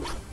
you